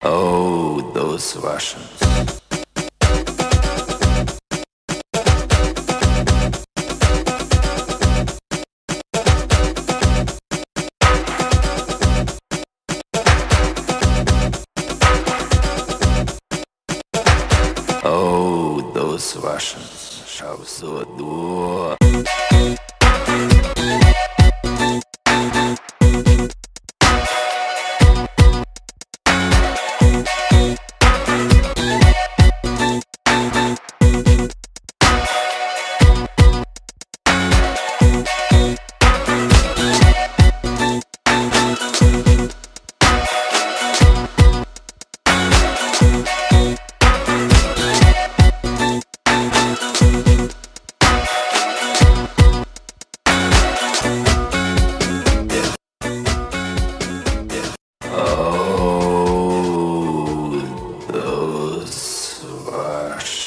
Oh, those Russians. Oh, those Russians. Шавзоду. was